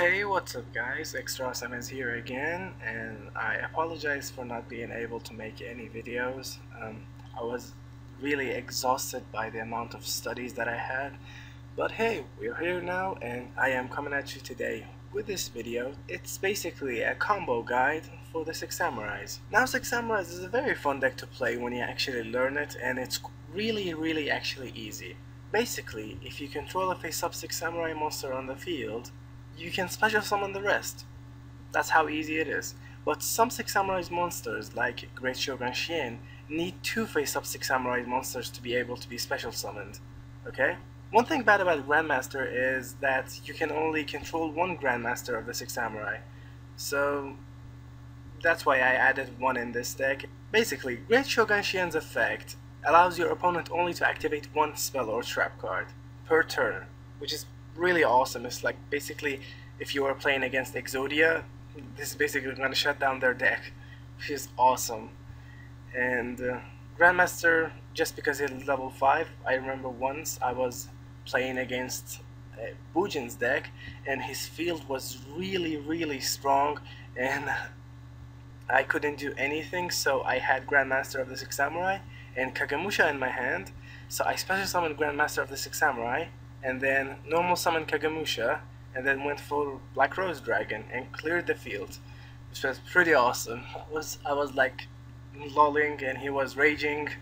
Hey, what's up guys? Extra Awesome here again and I apologize for not being able to make any videos. Um, I was really exhausted by the amount of studies that I had. But hey, we're here now and I am coming at you today with this video. It's basically a combo guide for the Six Samurais. Now Six Samurais is a very fun deck to play when you actually learn it and it's really really actually easy. Basically, if you control a face-up Six Samurai monster on the field, you can special summon the rest. That's how easy it is. But some Six Samurai monsters, like Great Shogun Shien, need two face-up Six Samurai monsters to be able to be special summoned. Okay? One thing bad about Grandmaster is that you can only control one Grandmaster of the Six Samurai. So, that's why I added one in this deck. Basically, Great Shogun Shien's effect allows your opponent only to activate one spell or trap card per turn, which is really awesome. It's like basically if you are playing against Exodia, this is basically going to shut down their deck, which awesome. And uh, Grandmaster, just because he's level 5, I remember once I was playing against uh, Bujin's deck and his field was really really strong and I couldn't do anything so I had Grandmaster of the Six Samurai and Kagemusha in my hand so I special summoned Grandmaster of the Six Samurai and then normal summon Kagemusha, and then went for Black Rose Dragon and cleared the field, which was pretty awesome. I was I was like lolling and he was raging.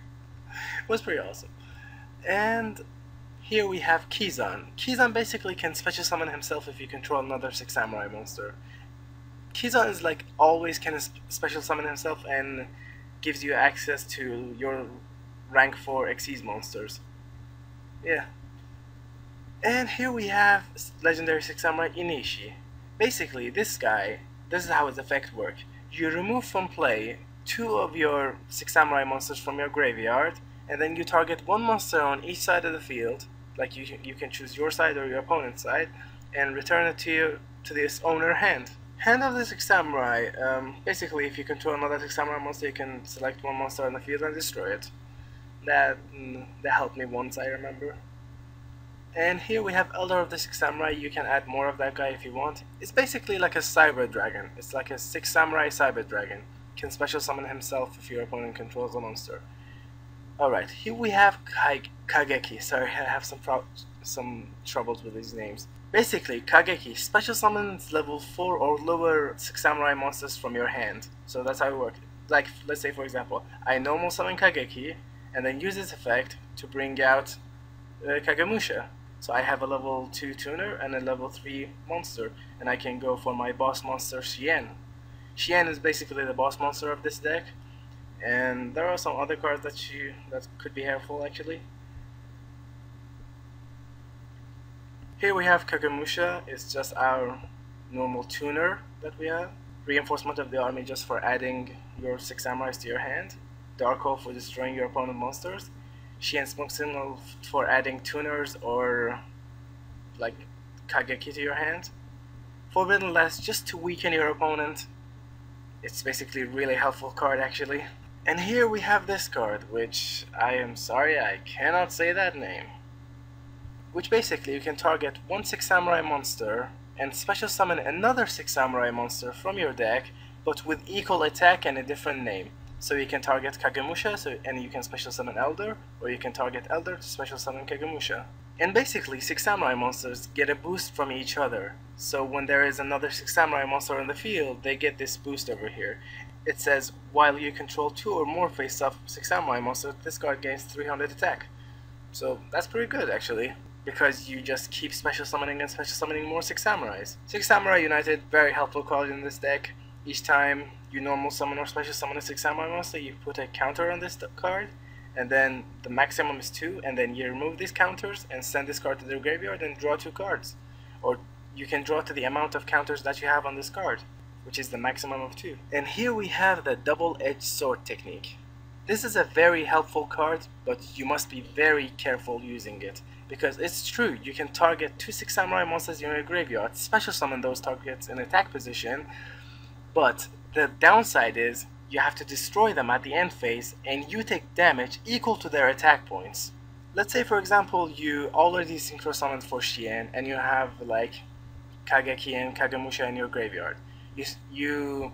It was pretty awesome. And here we have Kizan. Kizan basically can special summon himself if you control another Six Samurai monster. Kizan is like always can special summon himself and gives you access to your rank 4 Xyz monsters. Yeah, and here we have Legendary Six Samurai Enishi. Basically, this guy, this is how his effect works. You remove from play two of your Six Samurai monsters from your graveyard, and then you target one monster on each side of the field, like you, you can choose your side or your opponent's side, and return it to, to this owner hand. Hand of the Six Samurai, um, basically if you control another Six Samurai monster, you can select one monster on the field and destroy it. That, mm, that helped me once, I remember. And here we have Elder of the Six Samurai, you can add more of that guy if you want. It's basically like a Cyber Dragon, it's like a Six Samurai Cyber Dragon. Can special summon himself if your opponent controls a monster. Alright, here we have Kageki, sorry I have some some troubles with these names. Basically, Kageki special summons level 4 or lower Six Samurai monsters from your hand. So that's how it works. Like, let's say for example, I normal summon Kageki, and then use this effect to bring out uh, Kagemusha. So I have a level 2 tuner and a level 3 monster, and I can go for my boss monster Shien. Shien is basically the boss monster of this deck, and there are some other cards that you that could be helpful actually. Here we have Kagemusha, it's just our normal tuner that we have. Reinforcement of the army just for adding your 6 samurais to your hand. Dark Hole for destroying your opponent monsters. Shien Smoke Signal for adding tuners or like Kageki to your hand. Forbidden Lance just to weaken your opponent. It's basically a really helpful card actually. And here we have this card, which I am sorry I cannot say that name. Which basically you can target one 6 Samurai monster and special summon another 6 Samurai monster from your deck, but with equal attack and a different name. So you can target Kagemusha, so, and you can special summon Elder, or you can target Elder to special summon Kagemusha. And basically, Six Samurai monsters get a boost from each other. So when there is another Six Samurai monster in the field, they get this boost over here. It says, while you control two or more face-up Six Samurai monsters, this card gains 300 attack. So that's pretty good, actually. Because you just keep special summoning and special summoning more Six Samurais. Six Samurai United, very helpful card in this deck. Each time you normal summon or special summon a 6 samurai monster, you put a counter on this card, and then the maximum is 2, and then you remove these counters and send this card to the graveyard and draw 2 cards. Or you can draw to the amount of counters that you have on this card, which is the maximum of 2. And here we have the double-edged sword technique. This is a very helpful card, but you must be very careful using it. Because it's true, you can target two 6 samurai monsters in your graveyard, special summon those targets in attack position, but the downside is you have to destroy them at the end phase and you take damage equal to their attack points. Let's say for example you already synchro summoned for Shien and you have like Kageki and Kagemusha in your graveyard. You you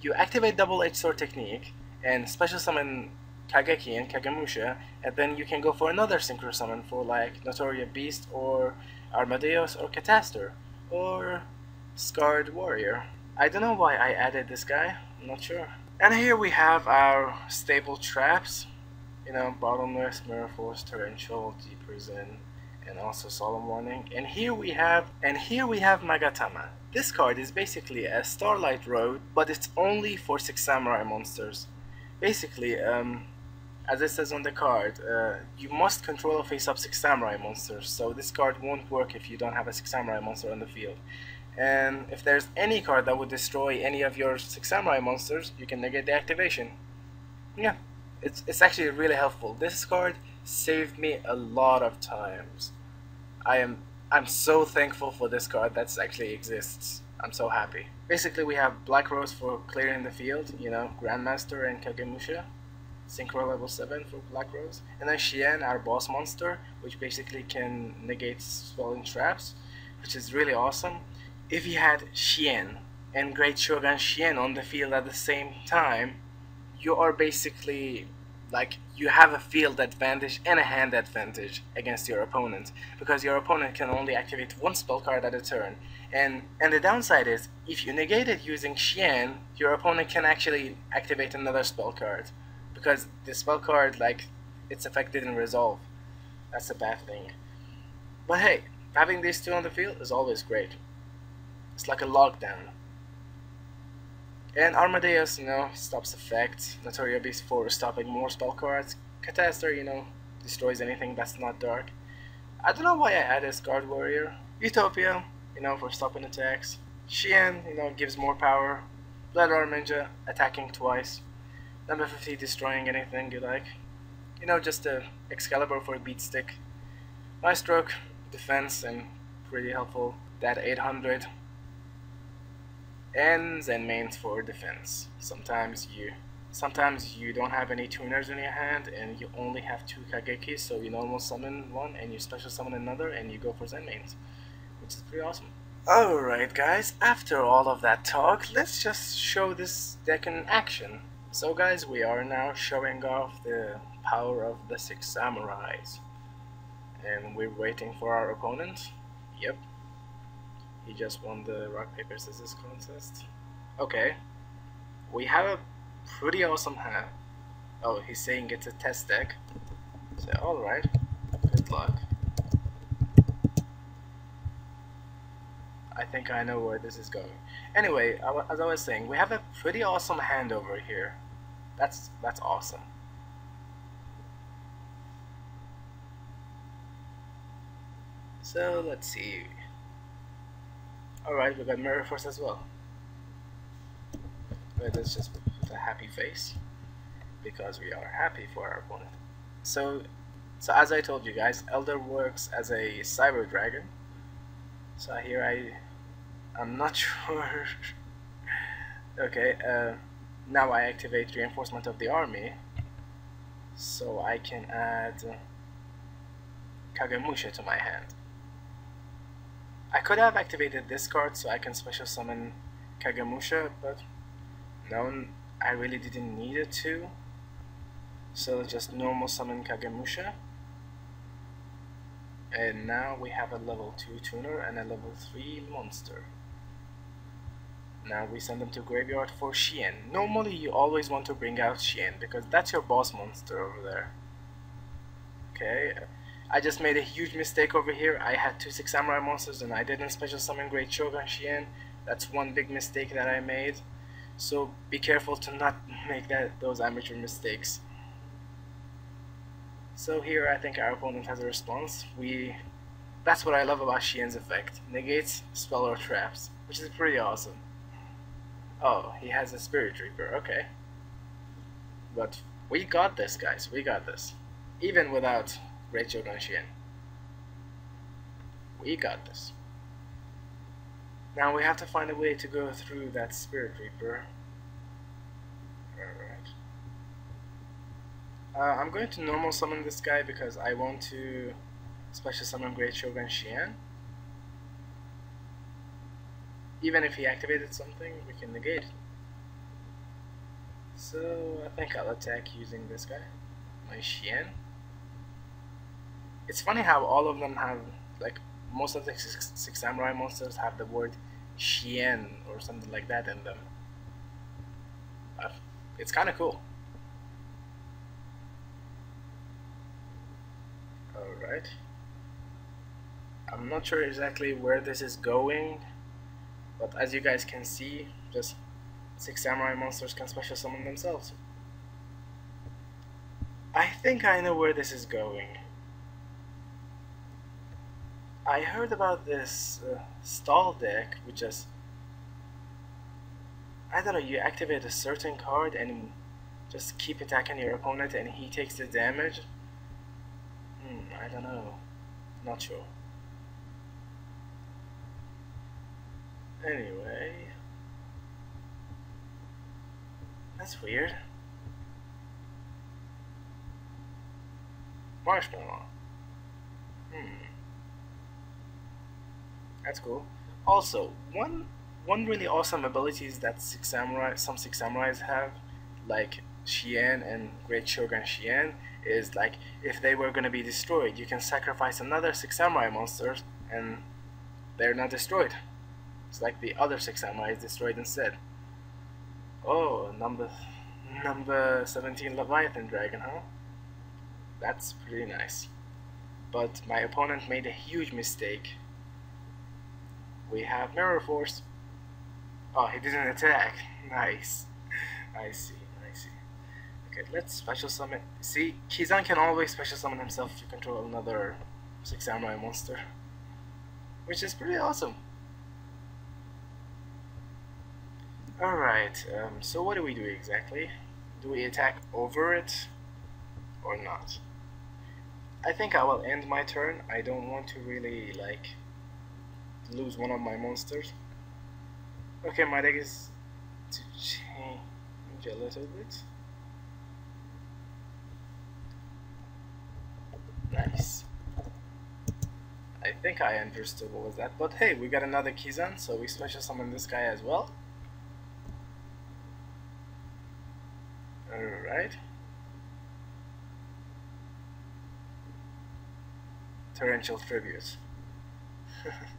you activate double edged sword technique and special summon Kageki and Kagemusha, and then you can go for another synchro summon for like Naturia Beast or Armadeus or Catastor or Scarred Warrior. I don't know why I added this guy, I'm not sure. And here we have our stable traps, you know, Bottomless, Mirror Force, Torrential, Deep Prison, and also Solemn Warning. And here we have, and here we have Magatama. This card is basically a Starlight Road, but it's only for six Samurai monsters. Basically, um, as it says on the card, uh, you must control a face-up six Samurai monsters. So this card won't work if you don't have a six Samurai monster on the field. And if there's any card that would destroy any of your six Samurai monsters, you can negate the activation. Yeah, it's, it's actually really helpful. This card saved me a lot of times. I am I'm so thankful for this card that actually exists. I'm so happy. Basically, we have Black Rose for clearing the field, you know, Grandmaster and Kagemusha. Synchro level 7 for Black Rose. And then Shien, our boss monster, which basically can negate spelling traps, which is really awesome. If you had Shien and Great Shogun Shien on the field at the same time, you are basically like you have a field advantage and a hand advantage against your opponent because your opponent can only activate one spell card at a turn. And and the downside is if you negate it using Shien your opponent can actually activate another spell card because the spell card like its effect didn't resolve. That's a bad thing. But hey having these two on the field is always great it's like a lockdown and Armadeus, you know, stops effect. Naturia Beast 4 stopping more spell cards. Catastor, you know, destroys anything that's not dark. I don't know why I added Scarred Warrior. Utopia, you know, for stopping attacks. Shien, you know, gives more power. Blade Armor Ninja, attacking twice. Number 50, destroying anything you like. You know, just a Excalibur for a beat stick. Maestroke, defense, and pretty helpful. That 800 ends and mains for defense. Sometimes you sometimes you don't have any tuners in your hand and you only have two Kagekis, so you normal summon one and you special summon another and you go for Zenmaines, which is pretty awesome. Alright guys, after all of that talk, let's just show this deck in action. So guys, we are now showing off the power of the six samurais. And we're waiting for our opponent. Yep, he just won the rock paper scissors contest. Okay. We have a pretty awesome hand. Oh, he's saying it's a test deck. So alright. Good luck. I think I know where this is going. Anyway, as I was saying, we have a pretty awesome hand over here. That's that's awesome. So let's see. Alright, we got Mirror Force as well. But let's just put a happy face because we are happy for our opponent. So, so as I told you guys, Elder works as a Cyber Dragon. So here I, I'm not sure. okay, uh, now I activate Reinforcement of the Army, so I can add Kagemusha to my hand. I could have activated this card so I can special summon Kagemusha, but no, I really didn't need it to. So just normal summon Kagemusha. And now we have a level 2 tuner and a level 3 monster. Now we send them to graveyard for Shien. Normally you always want to bring out Shien because that's your boss monster over there. Okay, I just made a huge mistake over here. I had two Six Samurai monsters and I didn't special summon Great Shogun Shien. That's one big mistake that I made. So be careful to not make that those amateur mistakes. So here I think our opponent has a response. We that's what I love about Shien's effect. Negates spell or traps, which is pretty awesome. Oh, he has a Spirit Reaper, okay. But we got this guys, we got this. Even without Rachel Ganxian. We got this. Now we have to find a way to go through that Spirit Reaper. Alright. Uh, I'm going to normal summon this guy because I want to special summon Great Shogun Shien. even if he activated something, we can negate it. So I think I'll attack using this guy, my Shien. It's funny how all of them have, like, most of the six, six samurai monsters have the word Shien or something like that in them. Uh, it's kind of cool. Alright. I'm not sure exactly where this is going, but as you guys can see, just six samurai monsters can special summon themselves. I think I know where this is going. I heard about this uh, stall deck, which is I don't know. You activate a certain card and just keep attacking your opponent, and he takes the damage. Hmm, I don't know. Not sure. Anyway, that's weird. Marshmallon. Hmm. That's cool. Also, one one really awesome abilities that six samurai some six samurais have, like Shien and Great Shogun Shien, is like if they were gonna be destroyed, you can sacrifice another six samurai monsters and they're not destroyed. It's like the other six samurai is destroyed instead. Oh, number number 17 Leviathan Dragon, huh? That's pretty nice. But my opponent made a huge mistake we have Mirror Force. Oh, he didn't attack. Nice. I see, I see. Okay, let's special summon. See, Kizan can always special summon himself to control another 6 samurai monster. Which is pretty awesome. Alright, um, so what do we do exactly? Do we attack over it or not? I think I will end my turn. I don't want to really like lose one of my monsters. Okay, my deck is to change a little bit. Nice. I think I understood what was that, but hey, we got another Kizan, so we special summon this guy as well. Alright. Torrential Tribute.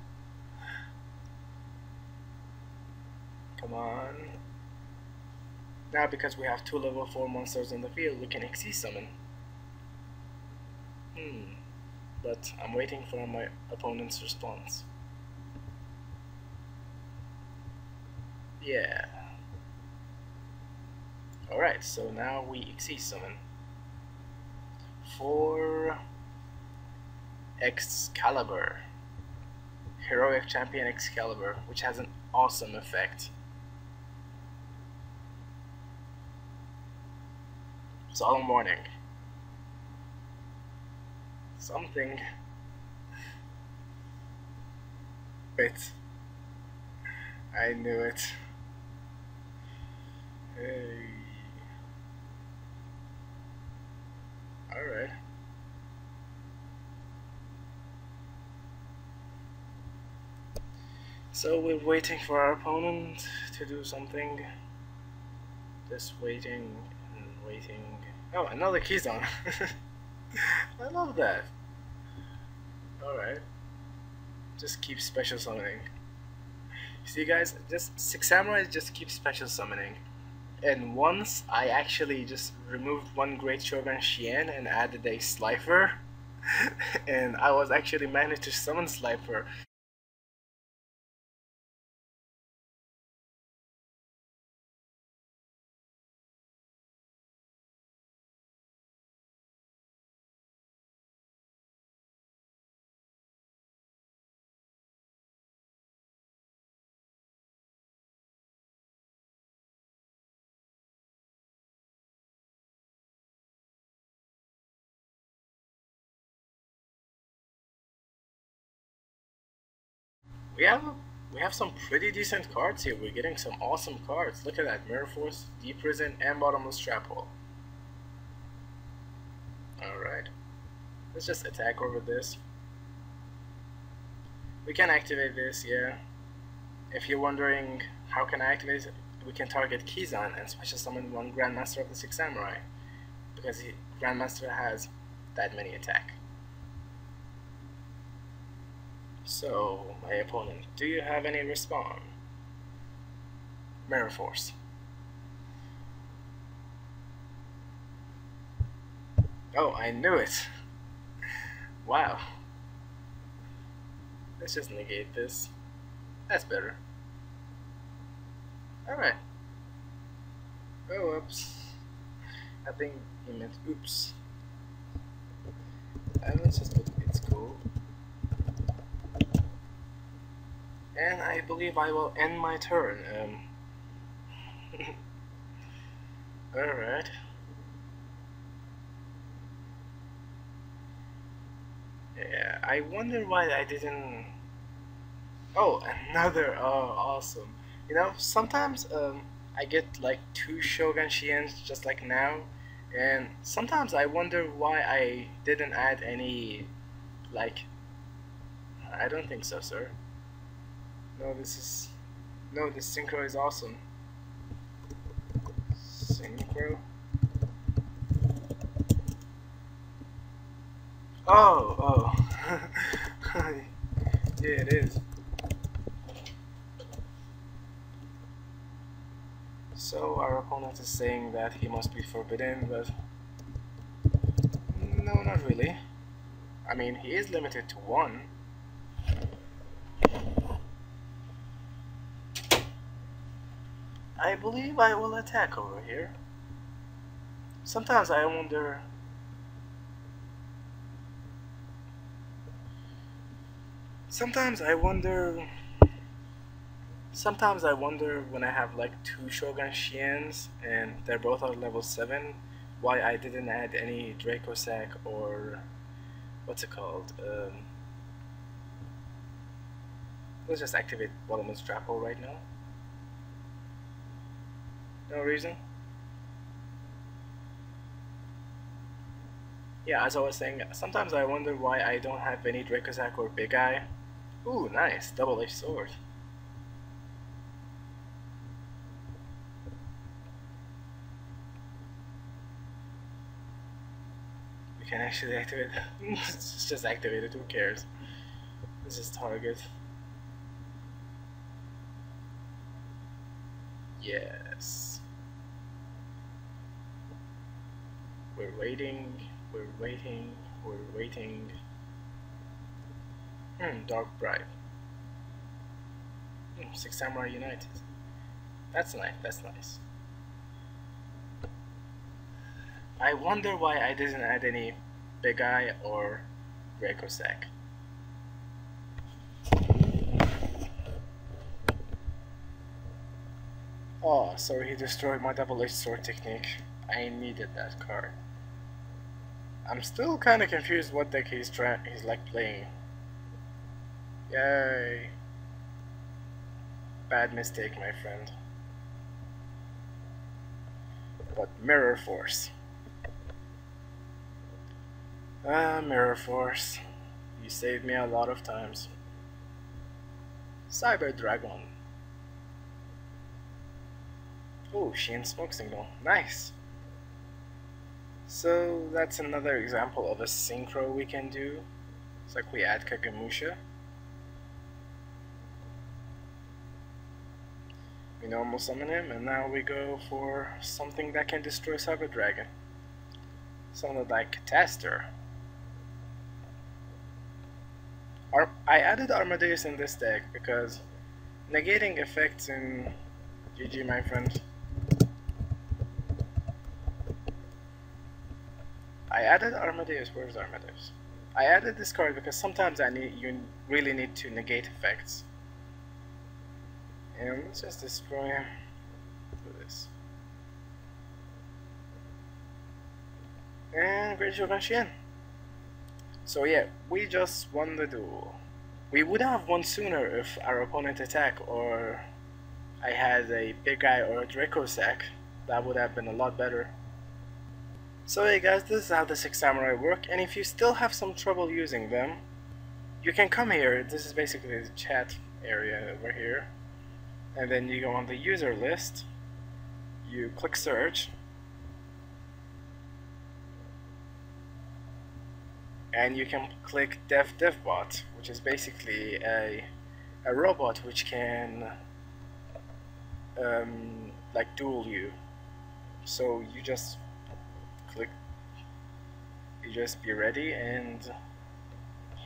Come on. Now because we have two level 4 monsters in the field, we can Xyz summon. Hmm. But I'm waiting for my opponent's response. Yeah. Alright, so now we Xyz summon. For Excalibur. Heroic Champion Excalibur, which has an awesome effect. Solemn Warning. Something. Wait. I knew it. Hey. Alright. So we're waiting for our opponent to do something. Just waiting and waiting. Oh, another Kizan. I love that. Alright. Just keep special summoning. See you guys, just Six Samurai just keep special summoning. And once I actually just removed one Great Shogun Shien and added a Slifer. and I was actually managed to summon Slifer we have we have some pretty decent cards here. We're getting some awesome cards. Look at that. Mirror Force, Deep Prison, and Bottomless Trap Hole. Alright. Let's just attack over this. We can activate this, yeah. if you're wondering how can I activate it, we can target Kizan and special summon one Grandmaster of the Six Samurai because he, Grandmaster has that many attack. So, my opponent, do you have any respawn? Mirror Force. Oh, I knew it! Wow. Let's just negate this. That's better. Alright. Oh, oops. I think he meant oops. And let's just put it's cool. And I believe I will end my turn. Um. Alright. Yeah, I wonder why I didn't... Oh, another, oh, awesome. You know, sometimes um, I get like two Shogun Shiens just like now, and sometimes I wonder why I didn't add any, like, I don't think so, sir. No, this is, no, this synchro is awesome. Synchro. Oh, oh. yeah, it is. So our opponent is saying that he must be forbidden, but no, not really. I mean, he is limited to one. I believe I will attack over here. Sometimes I wonder Sometimes I wonder. Sometimes I wonder when I have like two Shogun Shiens and they're both at level 7, why I didn't add any Dracossack or. What's it called? Um, let's just activate Waterman's Drapo right now. No reason. Yeah, as I was saying, sometimes I wonder why I don't have any Dracossack or Big Eye Ooh, nice. Double-edged sword. We can actually activate Let's just activate it, who cares? This is target. Yes. We're waiting, we're waiting, we're waiting. Hmm, Dark Bribe. Hmm, Six Samurai United. That's nice, that's nice. I wonder why I didn't add any Big Eye or Sack. Oh, so he destroyed my double-edged sword technique. I needed that card. I'm still kind of confused what deck he's trying. He's like playing. Yay. Bad mistake, my friend. But Mirror Force. Ah, Mirror Force. You saved me a lot of times. Cyber Dragon. Oh, Shien Smoke Signal. Nice. So that's another example of a synchro we can do. It's like we add Kagemusha. We normal summon him, and now we go for something that can destroy Cyber Dragon. Something like Catastor. Ar I added Armadeus in this deck because negating effects in GG my friend. I added Armadeus, where's Armadeus? I added this card because sometimes I need you really need to negate effects. And let's just destroy this. And Great Shogun So yeah, we just won the duel. We would have won sooner if our opponent attacked or I had a Big Eye or a Dracossack. That would have been a lot better. So hey guys, this is how the Six Samurai work, and if you still have some trouble using them, you can come here. This is basically the chat area over here. And then you go on the user list. You click search. And you can click dev devbot which is basically a, a robot which can um, like duel you. So you just you just be ready and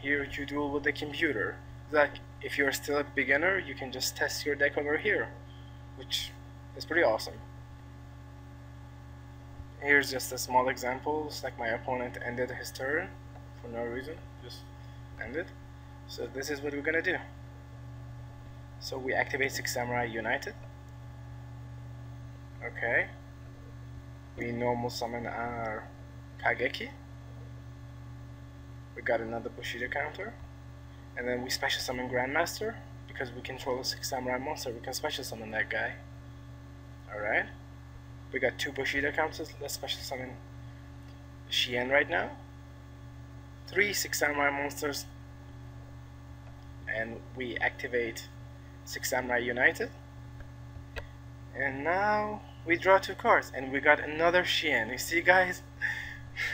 here you duel with the computer. Like if you're still a beginner you can just test your deck over here which is pretty awesome. Here's just a small example. It's like my opponent ended his turn for no reason just ended. So this is what we're gonna do. So we activate six samurai united. Okay. We normal summon our Kageki we got another Bushido counter. And then we special summon Grandmaster because we control six samurai monster we can special summon that guy. Alright. We got two Bushido counters let's special summon Shien right now. Three six samurai monsters. And we activate six samurai united. And now we draw two cards and we got another Shien. You see guys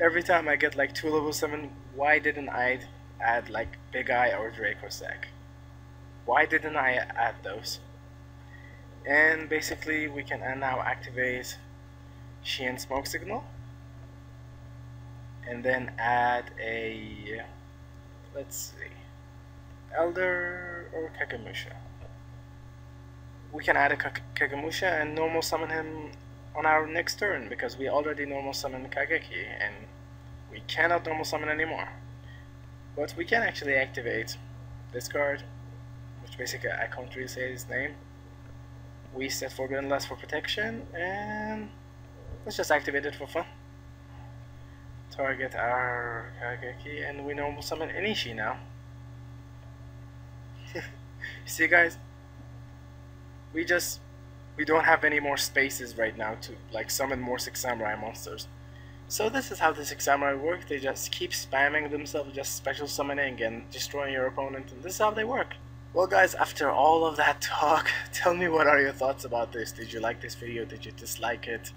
every time I get like two level 7 why didn't I add like Big Eye or Dracossack why didn't I add those? And basically we can uh, now activate Shien Smoke Signal and then add a let's see Elder or Kagemusha we can add a Kagemusha and normal summon him on our next turn because we already normal summon Kageki and we cannot normal summon anymore. But we can actually activate this card which basically I can't really say his name. We set Forbidden Lance for protection and let's just activate it for fun. Target our Kageki and we normal summon Enishi now. See guys, we just we don't have any more spaces right now to like summon more six samurai monsters. So this is how the six samurai work. They just keep spamming themselves, just special summoning and destroying your opponent, and this is how they work. Well guys, after all of that talk, tell me what are your thoughts about this. Did you like this video? Did you dislike it?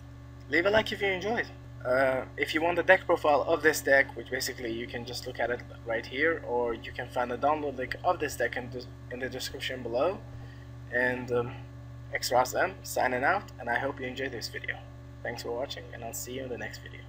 Leave a like if you enjoyed. Uh, if you want the deck profile of this deck, which basically you can just look at it right here, or you can find the download link of this deck in, in the description below. And um, XROS M signing out, and I hope you enjoyed this video. Thanks for watching, and I'll see you in the next video.